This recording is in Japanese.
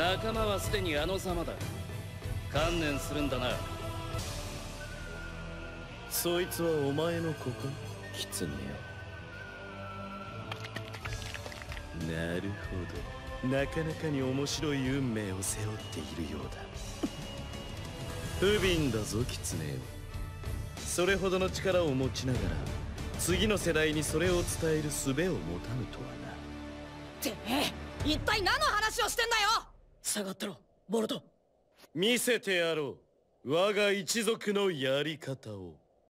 仲間はすでにあの様だ。観念するんだな。そいつはお前の子か？狐よ。なるほど。なかなかに面白い運命を背負っているようだ。不憫だぞ狐よ。それほどの力を持ちながら次の世代にそれを伝える術を持たぬとはな。てめえ一体何の話をしてんだよ下がったろボルト。見せてやろう。我が一族のやり方を。